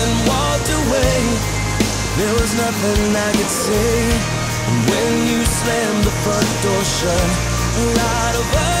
and walked away. There was nothing I could say. And when you slammed the front door shut A lot of